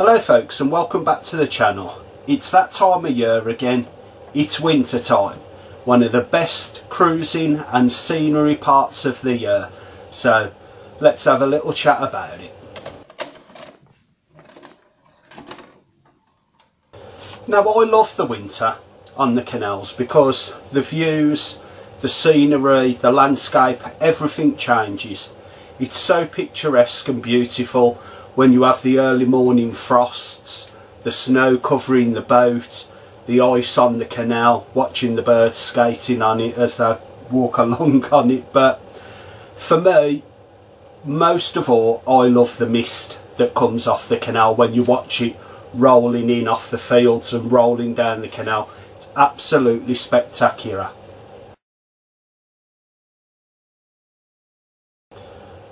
Hello folks and welcome back to the channel. It's that time of year again. It's winter time. One of the best cruising and scenery parts of the year. So let's have a little chat about it. Now I love the winter on the canals because the views, the scenery, the landscape, everything changes. It's so picturesque and beautiful when you have the early morning frosts, the snow covering the boat, the ice on the canal, watching the birds skating on it as they walk along on it. But for me, most of all, I love the mist that comes off the canal when you watch it rolling in off the fields and rolling down the canal. It's absolutely spectacular.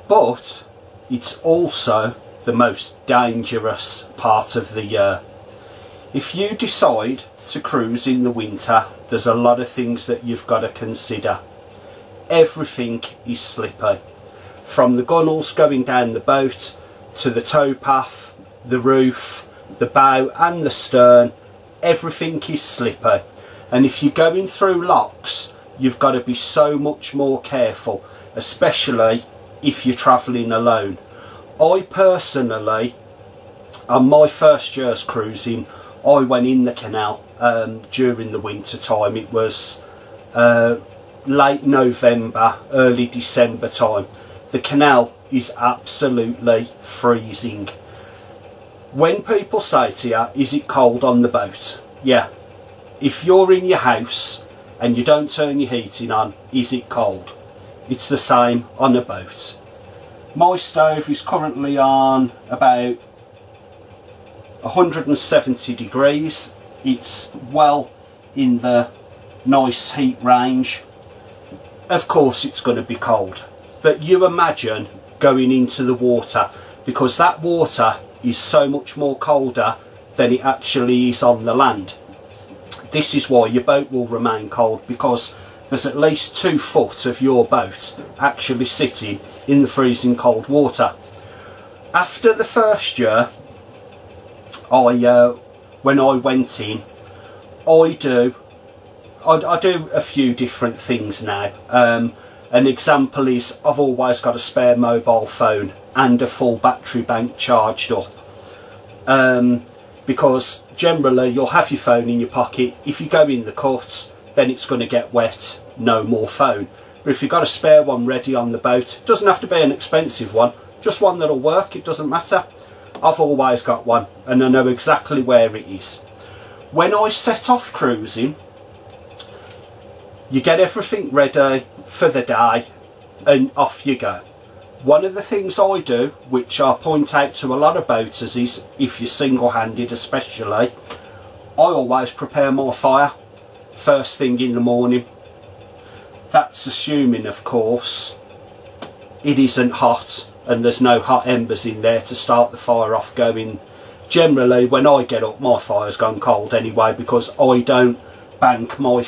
But it's also the most dangerous part of the year. If you decide to cruise in the winter, there's a lot of things that you've got to consider. Everything is slippy. From the gunnels going down the boat, to the towpath, the roof, the bow and the stern, everything is slippy. And if you're going through locks, you've got to be so much more careful, especially if you're travelling alone. I personally, on my first year's cruising, I went in the canal um, during the winter time. It was uh, late November, early December time. The canal is absolutely freezing. When people say to you, is it cold on the boat? Yeah. If you're in your house and you don't turn your heating on, is it cold? It's the same on a boat. My stove is currently on about 170 degrees. It's well in the nice heat range. Of course it's going to be cold. But you imagine going into the water because that water is so much more colder than it actually is on the land. This is why your boat will remain cold because there's at least two foot of your boat actually sitting in the freezing cold water. After the first year, I uh, when I went in, I do I, I do a few different things now. Um, an example is I've always got a spare mobile phone and a full battery bank charged up. Um, because generally you'll have your phone in your pocket. If you go in the cut, then it's going to get wet, no more phone. But if you've got a spare one ready on the boat, it doesn't have to be an expensive one, just one that'll work, it doesn't matter. I've always got one and I know exactly where it is. When I set off cruising, you get everything ready for the day and off you go. One of the things I do, which I point out to a lot of boaters is, if you're single-handed especially, I always prepare my fire first thing in the morning. That's assuming, of course, it isn't hot and there's no hot embers in there to start the fire off going. Generally, when I get up, my fire's gone cold anyway because I don't bank my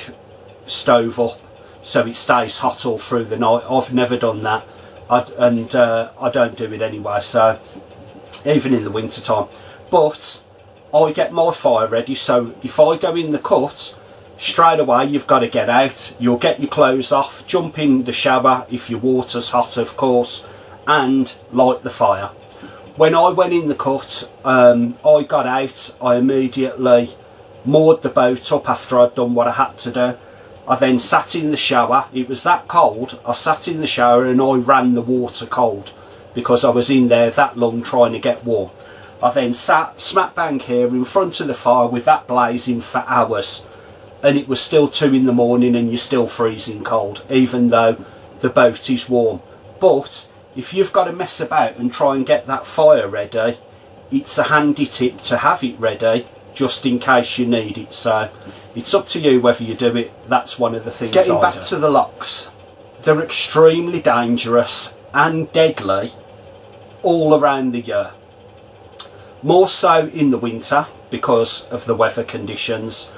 stove up so it stays hot all through the night. I've never done that I, and uh, I don't do it anyway so even in the winter time but I get my fire ready so if I go in the cut straight away you've got to get out. You'll get your clothes off. Jump in the shower if your water's hot of course and light the fire. When I went in the cut um, I got out. I immediately moored the boat up after I'd done what I had to do. I then sat in the shower. It was that cold. I sat in the shower and I ran the water cold because I was in there that long trying to get warm. I then sat smack bang here in front of the fire with that blazing for hours and it was still two in the morning and you're still freezing cold even though the boat is warm. But if you've got to mess about and try and get that fire ready it's a handy tip to have it ready just in case you need it. So it's up to you whether you do it. That's one of the things getting I back do. to the locks they're extremely dangerous and deadly all around the year. More so in the winter because of the weather conditions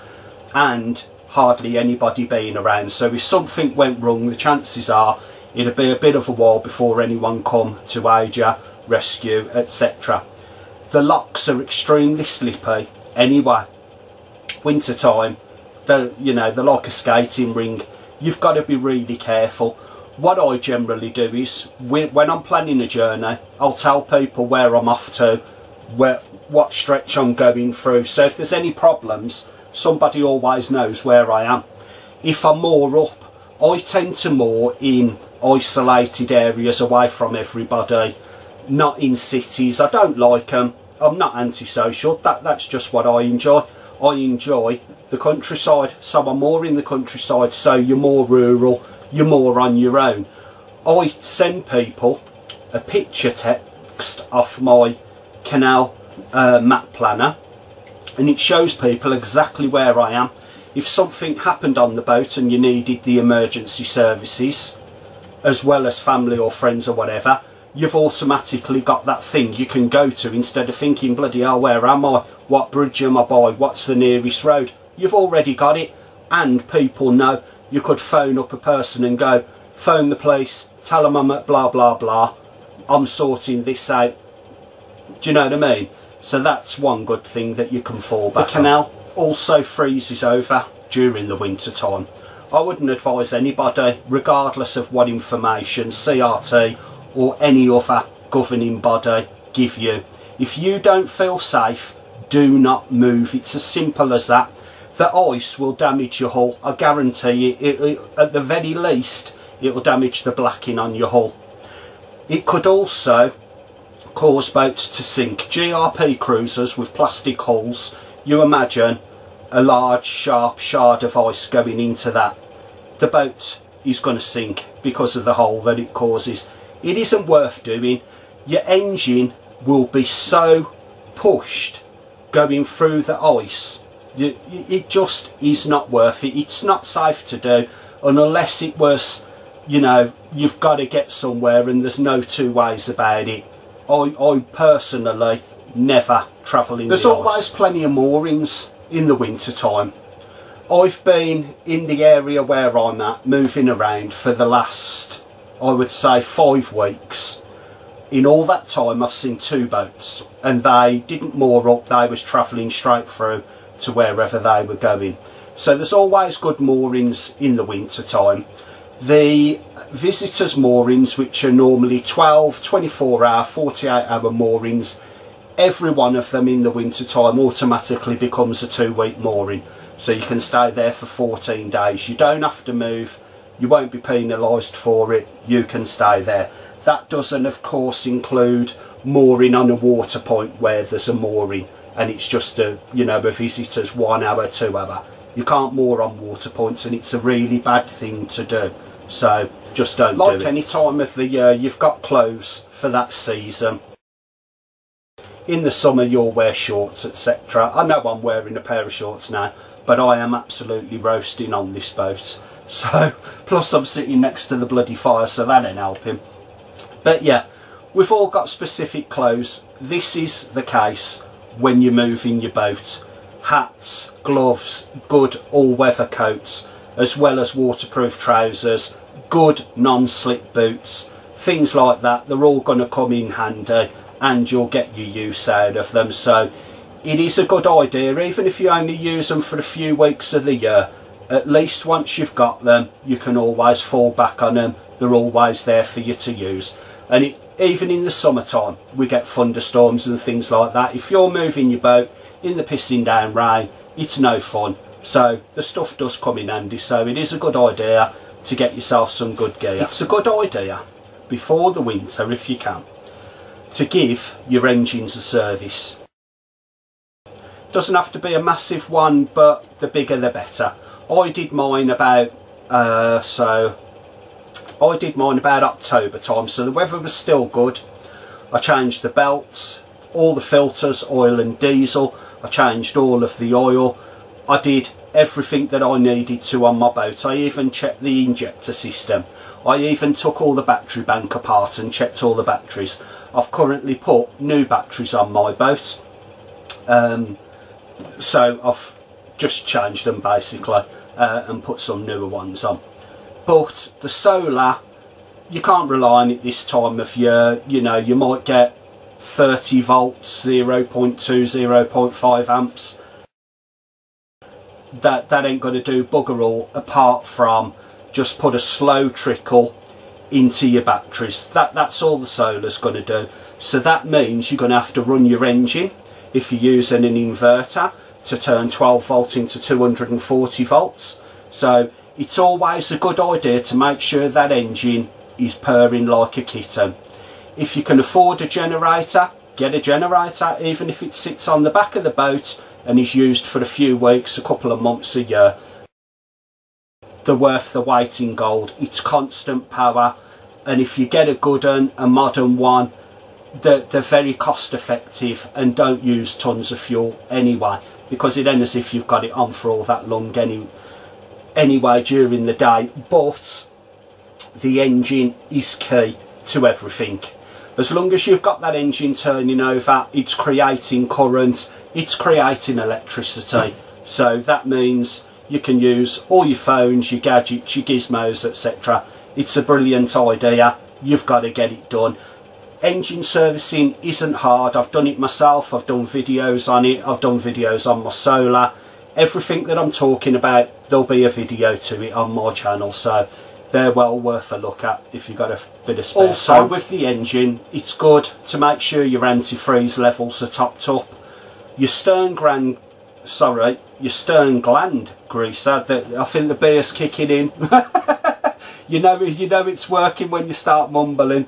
and hardly anybody being around. So if something went wrong, the chances are it'd be a bit of a while before anyone come to aid you, rescue, etc. the locks are extremely slippy anyway winter time the you know they're like a skating ring you've got to be really careful what I generally do is when I'm planning a journey I'll tell people where I'm off to where what stretch I'm going through so if there's any problems somebody always knows where I am. If I'm more up I tend to moor in isolated areas away from everybody not in cities. I don't like them I'm not antisocial. That that's just what I enjoy. I enjoy the countryside so I'm more in the countryside so you're more rural you're more on your own. I send people a picture text off my canal uh, map planner and it shows people exactly where I am. If something happened on the boat and you needed the emergency services as well as family or friends or whatever you've automatically got that thing you can go to instead of thinking bloody hell where am I? What bridge am I by? What's the nearest road? You've already got it and people know. You could phone up a person and go phone the police tell them I'm at blah blah blah. I'm sorting this out. Do you know what I mean so that's one good thing that you can fall back The canal also freezes over during the winter time I wouldn't advise anybody regardless of what information CRT or any other governing body give you. If you don't feel safe, do not move. It's as simple as that. The ice will damage your hull. I guarantee you, it, it, at the very least, it will damage the blacking on your hull. It could also cause boats to sink. GRP cruisers with plastic hulls, you imagine a large sharp shard of ice going into that. The boat is going to sink because of the hole that it causes it isn't worth doing. Your engine will be so pushed going through the ice. It just is not worth it. It's not safe to do. And unless it was, you know, you've got to get somewhere and there's no two ways about it. I, I personally never travel in There's the always plenty of moorings in the winter time. I've been in the area where I'm at, moving around for the last I would say five weeks. In all that time I've seen two boats and they didn't moor up, they was travelling straight through to wherever they were going. So there's always good moorings in the winter time. The visitors moorings which are normally 12, 24 hour, 48 hour moorings, every one of them in the winter time automatically becomes a two week mooring. So you can stay there for 14 days. You don't have to move. You won't be penalised for it. You can stay there. That doesn't of course include mooring on a water point where there's a mooring and it's just a you know a visitor's one hour two hour. You can't moor on water points and it's a really bad thing to do. So just don't like do any time of the year you've got clothes for that season in the summer you'll wear shorts etc I know I'm wearing a pair of shorts now but I am absolutely roasting on this boat so, plus I'm sitting next to the bloody fire, so that ain't helping. But yeah, we've all got specific clothes. This is the case when you're moving your boat. Hats, gloves, good all-weather coats, as well as waterproof trousers, good non-slip boots, things like that. They're all going to come in handy and you'll get your use out of them. So it is a good idea, even if you only use them for a few weeks of the year at least once you've got them you can always fall back on them they're always there for you to use and it, even in the summertime we get thunderstorms and things like that if you're moving your boat in the pissing down rain it's no fun so the stuff does come in handy so it is a good idea to get yourself some good gear. It's a good idea before the winter if you can to give your engines a service. Doesn't have to be a massive one but the bigger the better. I did mine about uh, so I did mine about October time so the weather was still good. I changed the belts all the filters oil and diesel. I changed all of the oil. I did everything that I needed to on my boat. I even checked the injector system. I even took all the battery bank apart and checked all the batteries. I've currently put new batteries on my boat. Um, so I've just changed them basically uh, and put some newer ones on. But the solar you can't rely on it this time of year. You know you might get 30 volts 0.2 0.5 amps that that ain't going to do bugger all apart from just put a slow trickle into your batteries. That that's all the solar's going to do. So that means you're going to have to run your engine if you're using an inverter to turn 12 volt into 240 volts. So it's always a good idea to make sure that engine is purring like a kitten. If you can afford a generator get a generator even if it sits on the back of the boat and is used for a few weeks a couple of months a year. They're worth the weight in gold it's constant power and if you get a good one a modern one they're, they're very cost effective and don't use tons of fuel anyway because it ends as if you've got it on for all that long any, anyway during the day. But the engine is key to everything. As long as you've got that engine turning over it's creating current it's creating electricity. So that means you can use all your phones your gadgets your gizmos etc it's a brilliant idea. You've got to get it done. Engine servicing isn't hard. I've done it myself. I've done videos on it. I've done videos on my solar. Everything that I'm talking about there'll be a video to it on my channel. So they're well worth a look at if you've got a bit of spare also time. with the engine it's good to make sure your antifreeze levels are topped up your stern gland sorry your stern gland greaser that I think the beer's kicking in. You know you know it's working when you start mumbling.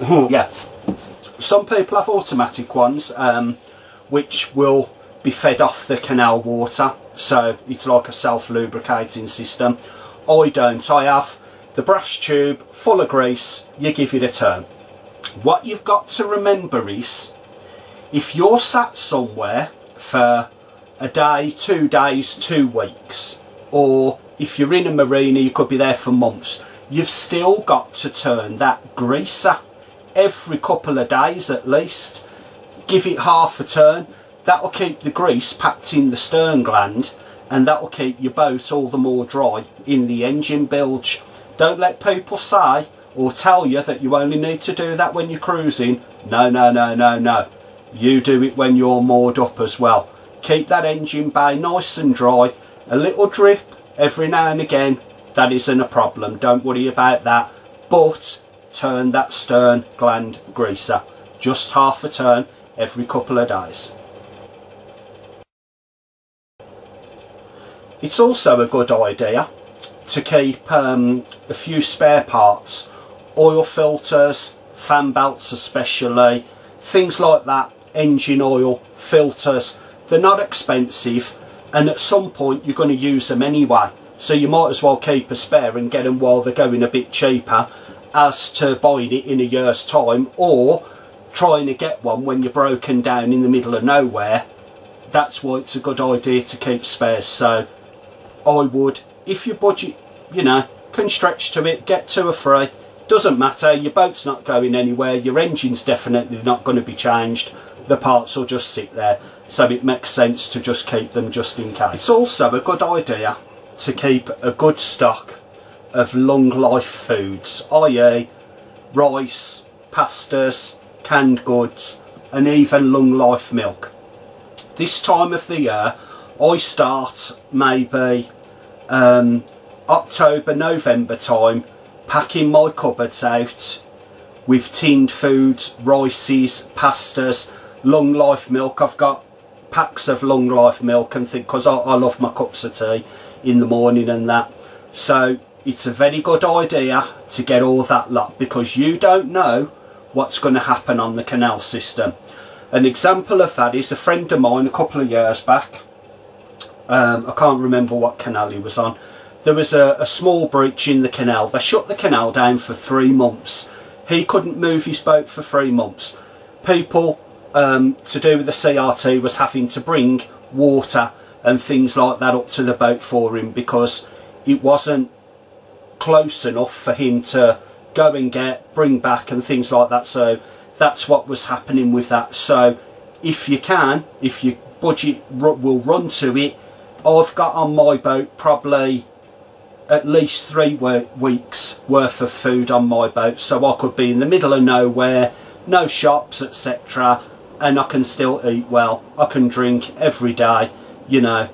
Yeah. Some people have automatic ones um, which will be fed off the canal water. So it's like a self-lubricating system. I don't, I have the brass tube full of grease, you give it a turn. What you've got to remember is if you're sat somewhere for a day, two days, two weeks or if you're in a marina you could be there for months you've still got to turn that greaser every couple of days at least. Give it half a turn. That'll keep the grease packed in the stern gland and that'll keep your boat all the more dry in the engine bilge. Don't let people say or tell you that you only need to do that when you're cruising. No, no, no, no, no. You do it when you're moored up as well. Keep that engine bay nice and dry. A little drip every now and again, that isn't a problem. Don't worry about that. But turn that stern gland greaser. Just half a turn every couple of days. It's also a good idea to keep um, a few spare parts, oil filters, fan belts especially, things like that, engine oil, filters, they're not expensive and at some point you're going to use them anyway. So you might as well keep a spare and get them while they're going a bit cheaper as to buying it in a year's time or trying to get one when you're broken down in the middle of nowhere. That's why it's a good idea to keep spares. So I would if your budget you know can stretch to it get two or three. Doesn't matter your boat's not going anywhere your engine's definitely not going to be changed the parts will just sit there so it makes sense to just keep them just in case it's also a good idea to keep a good stock of long life foods, i.e. rice, pastas, canned goods and even long life milk. This time of the year I start maybe um, October, November time packing my cupboards out with tinned foods, rices, pastas, long life milk. I've got packs of long life milk and think because I, I love my cups of tea in the morning and that. So it's a very good idea to get all that lot because you don't know what's going to happen on the canal system. An example of that is a friend of mine a couple of years back. Um, I can't remember what canal he was on. There was a, a small breach in the canal. They shut the canal down for three months. He couldn't move his boat for three months. People um, to do with the CRT was having to bring water and things like that up to the boat for him because it wasn't close enough for him to go and get, bring back and things like that. So that's what was happening with that. So if you can, if your budget will run to it, I've got on my boat probably at least three weeks worth of food on my boat. So I could be in the middle of nowhere, no shops etc and I can still eat well. I can drink every day you know.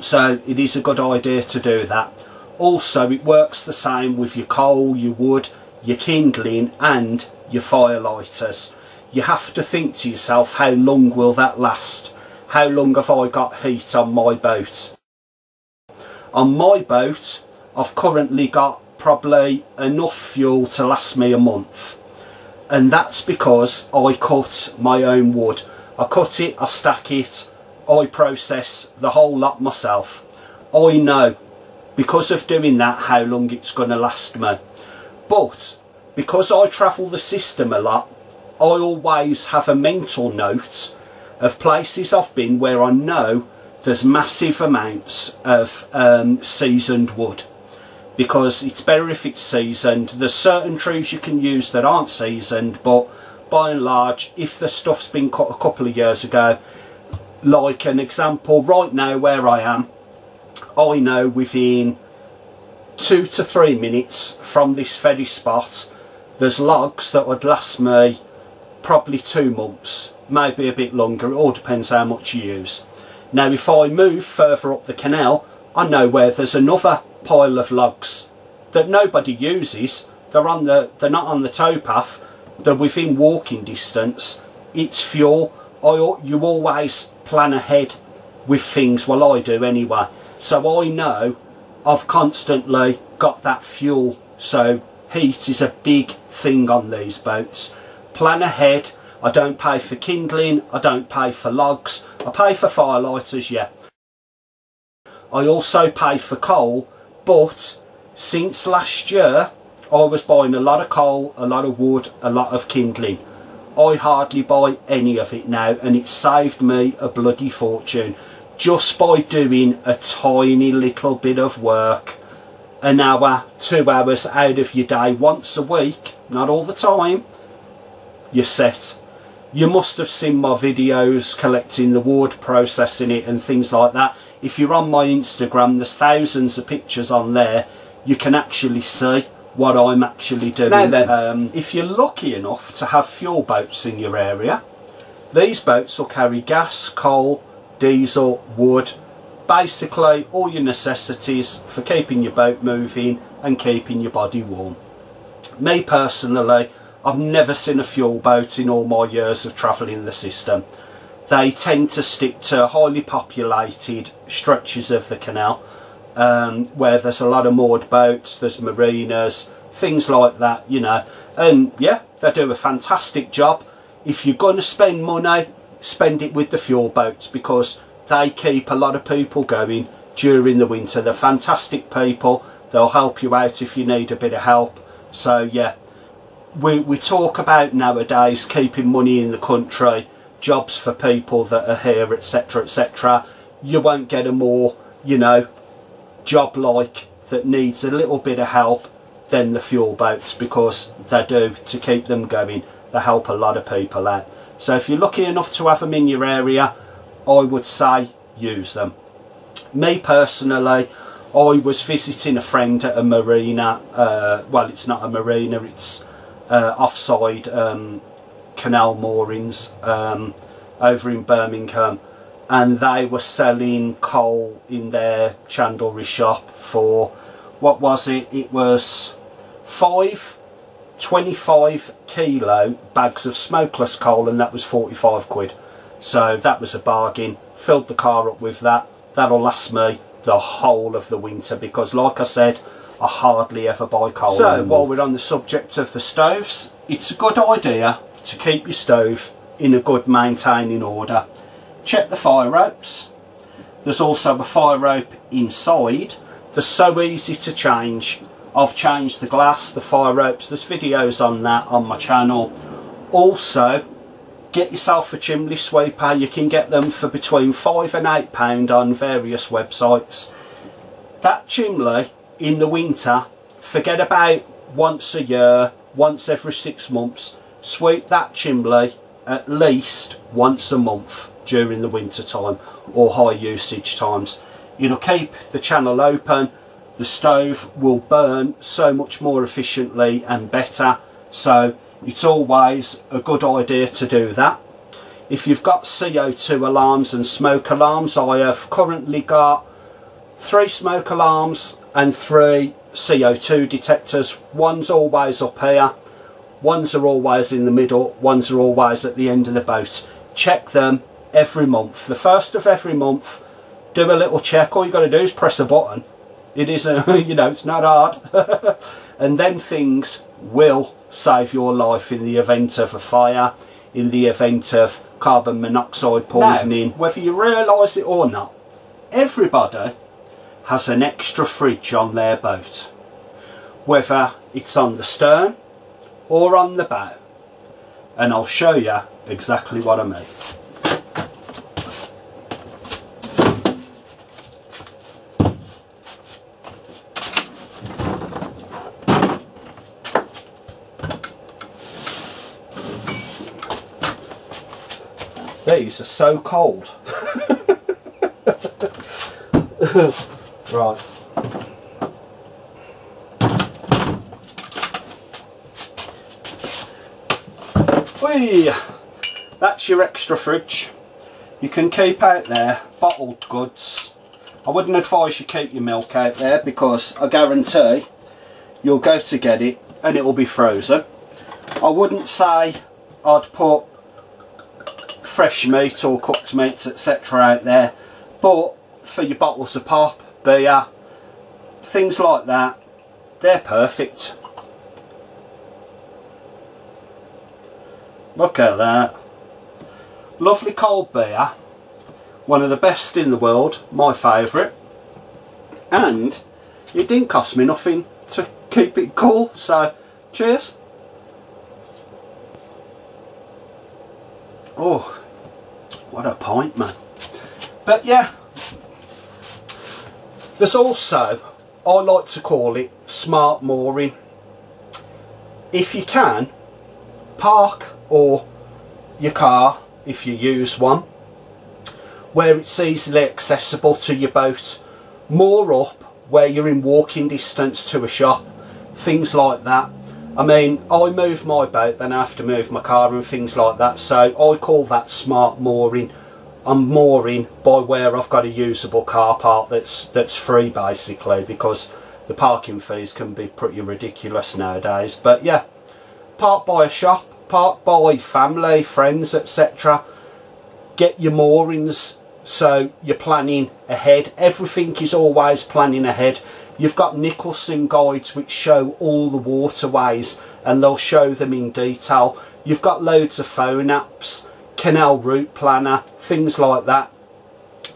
So it is a good idea to do that. Also it works the same with your coal your wood your kindling and your firelighters you have to think to yourself how long will that last? How long have I got heat on my boat? On my boat I've currently got probably enough fuel to last me a month and that's because I cut my own wood. I cut it, I stack it I process the whole lot myself. I know because of doing that how long it's going to last me. But because I travel the system a lot I always have a mental note of places I've been where I know there's massive amounts of um, seasoned wood because it's better if it's seasoned. There's certain trees you can use that aren't seasoned but by and large if the stuff's been cut a couple of years ago like an example right now where I am I know within two to three minutes from this very spot there's logs that would last me probably two months maybe a bit longer it all depends how much you use now if I move further up the canal I know where there's another pile of logs that nobody uses. They're on the they're not on the towpath. They're within walking distance. It's fuel. I, you always plan ahead with things. Well I do anyway. So I know I've constantly got that fuel. So heat is a big thing on these boats. Plan ahead. I don't pay for kindling. I don't pay for logs. I pay for firelighters yeah. I also pay for coal but since last year I was buying a lot of coal, a lot of wood, a lot of kindling. I hardly buy any of it now and it saved me a bloody fortune just by doing a tiny little bit of work an hour, two hours out of your day once a week, not all the time, you're set. You must have seen my videos collecting the wood, processing it and things like that if you're on my Instagram there's thousands of pictures on there you can actually see what I'm actually doing. Now then, um, if you're lucky enough to have fuel boats in your area, these boats will carry gas, coal, diesel, wood, basically all your necessities for keeping your boat moving and keeping your body warm. Me personally, I've never seen a fuel boat in all my years of travelling the system they tend to stick to highly populated stretches of the canal um, where there's a lot of moored boats, there's marinas, things like that, you know. And yeah, they do a fantastic job. If you're going to spend money, spend it with the fuel boats because they keep a lot of people going during the winter. They're fantastic people. They'll help you out if you need a bit of help. So yeah, we, we talk about nowadays keeping money in the country jobs for people that are here, etc., etc. You won't get a more, you know, job like that needs a little bit of help than the fuel boats because they do to keep them going. They help a lot of people out. So if you're lucky enough to have them in your area, I would say use them. Me personally, I was visiting a friend at a marina. Uh, well, it's not a marina, it's uh, offside um, canal moorings um, over in Birmingham and they were selling coal in their chandlery shop for what was it? It was five 25 kilo bags of smokeless coal and that was 45 quid. So that was a bargain. Filled the car up with that. That'll last me the whole of the winter because like I said I hardly ever buy coal so anymore. while we're on the subject of the stoves it's a good idea to keep your stove in a good maintaining order. Check the fire ropes. There's also a fire rope inside. They're so easy to change. I've changed the glass, the fire ropes. There's videos on that on my channel. Also, get yourself a chimney sweeper. You can get them for between five and eight pound on various websites. That chimney in the winter, forget about once a year, once every six months sweep that chimney at least once a month during the winter time or high usage times. It'll keep the channel open, the stove will burn so much more efficiently and better so it's always a good idea to do that. If you've got CO2 alarms and smoke alarms, I have currently got three smoke alarms and three CO2 detectors. One's always up here, ones are always in the middle, ones are always at the end of the boat. Check them every month. The first of every month, do a little check. All you've got to do is press a button. It isn't, you know, it's not hard. and then things will save your life in the event of a fire, in the event of carbon monoxide poisoning. Now, whether you realise it or not, everybody has an extra fridge on their boat. Whether it's on the stern or on the bow. And I'll show you exactly what I mean. These are so cold. right. Whee! That's your extra fridge. You can keep out there bottled goods. I wouldn't advise you keep your milk out there because I guarantee you'll go to get it and it will be frozen. I wouldn't say I'd put fresh meat or cooked meats etc out there but for your bottles of pop, beer, things like that, they're perfect. Look at that. Lovely cold beer, one of the best in the world, my favourite. And it didn't cost me nothing to keep it cool, so cheers. Oh, what a pint, man. But yeah, there's also, I like to call it smart mooring. If you can, park or your car, if you use one, where it's easily accessible to your boat, moor up where you're in walking distance to a shop, things like that. I mean, I move my boat, then I have to move my car and things like that, so I call that smart mooring. I'm mooring by where I've got a usable car park that's that's free basically because the parking fees can be pretty ridiculous nowadays. But yeah, park by a shop, park by family, friends, etc. Get your moorings so you're planning ahead. Everything is always planning ahead. You've got Nicholson guides which show all the waterways and they'll show them in detail. You've got loads of phone apps canal route planner, things like that.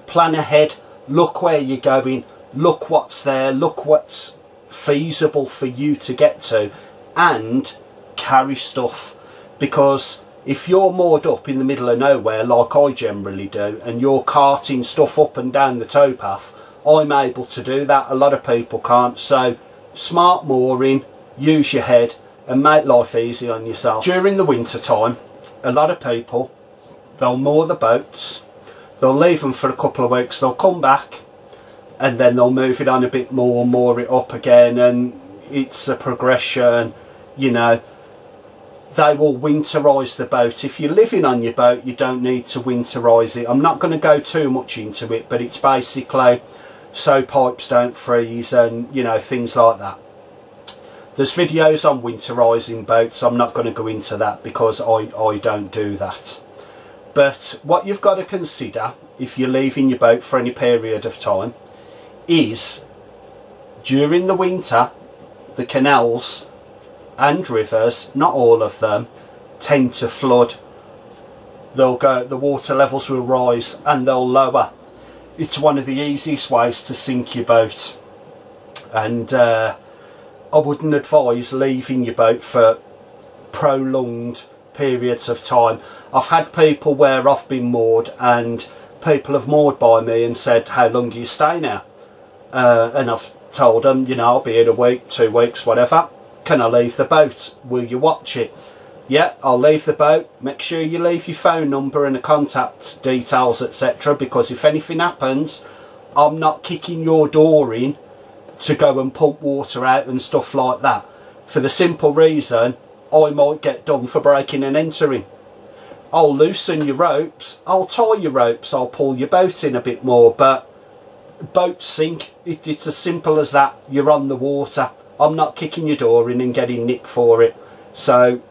Plan ahead, look where you're going, look what's there, look what's feasible for you to get to and carry stuff because if you're moored up in the middle of nowhere like I generally do and you're carting stuff up and down the towpath I'm able to do that. A lot of people can't. So smart mooring use your head and make life easy on yourself. During the winter time a lot of people they'll moor the boats, they'll leave them for a couple of weeks, they'll come back and then they'll move it on a bit more, moor it up again and it's a progression, you know. They will winterise the boat. If you're living on your boat, you don't need to winterise it. I'm not going to go too much into it, but it's basically so pipes don't freeze and, you know, things like that. There's videos on winterising boats. I'm not going to go into that because I, I don't do that. But what you've got to consider if you're leaving your boat for any period of time is during the winter the canals and rivers, not all of them, tend to flood. They'll go, the water levels will rise and they'll lower. It's one of the easiest ways to sink your boat. And uh, I wouldn't advise leaving your boat for prolonged periods of time. I've had people where I've been moored and people have moored by me and said, how long do you stay now? Uh, and I've told them, you know, I'll be here a week, two weeks, whatever. Can I leave the boat? Will you watch it? Yeah, I'll leave the boat. Make sure you leave your phone number and the contact details, etc. Because if anything happens, I'm not kicking your door in to go and pump water out and stuff like that. For the simple reason, I might get done for breaking and entering. I'll loosen your ropes, I'll tie your ropes, I'll pull your boat in a bit more, but boats sink. It, it's as simple as that. You're on the water. I'm not kicking your door in and getting nicked for it. So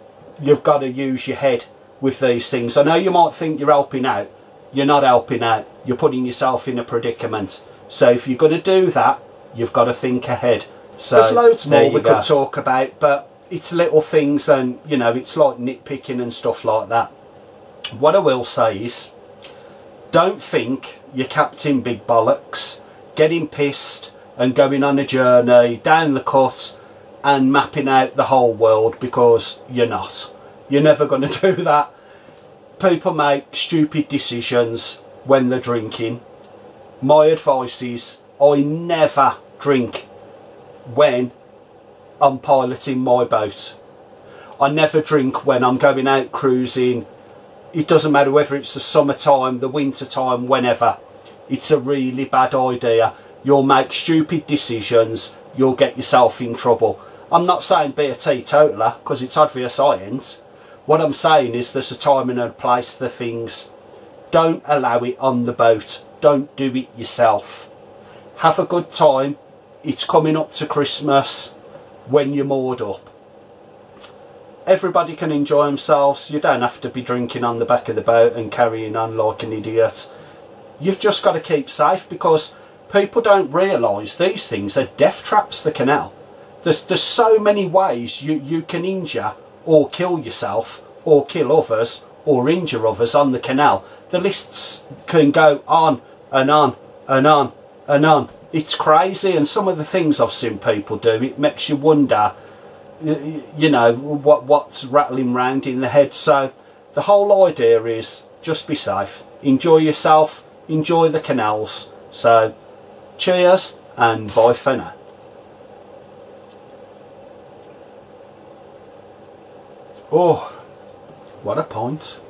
you've got to use your head with these things. I know you might think you're helping out. You're not helping out. You're putting yourself in a predicament. So if you're going to do that, you've got to think ahead. So There's loads more we go. could talk about, but it's little things and, you know, it's like nitpicking and stuff like that. What I will say is, don't think you're Captain Big Bollocks, getting pissed and going on a journey down the cut and mapping out the whole world because you're not. You're never going to do that. People make stupid decisions when they're drinking. My advice is I never drink when I'm piloting my boat. I never drink when I'm going out cruising. It doesn't matter whether it's the summertime, the wintertime, whenever. It's a really bad idea. You'll make stupid decisions. You'll get yourself in trouble. I'm not saying be a teetotaler because it's obvious I ain't. What I'm saying is there's a time and a place for things. Don't allow it on the boat. Don't do it yourself. Have a good time. It's coming up to Christmas when you're moored up. Everybody can enjoy themselves. You don't have to be drinking on the back of the boat and carrying on like an idiot. You've just got to keep safe because people don't realise these things are death traps, the canal. There's, there's so many ways you, you can injure or kill yourself or kill others or injure others on the canal. The lists can go on and on and on and on. It's crazy and some of the things I've seen people do, it makes you wonder, you know, what what's rattling round in the head. So the whole idea is just be safe, enjoy yourself, enjoy the canals. So cheers and bye for now. Oh, what a point.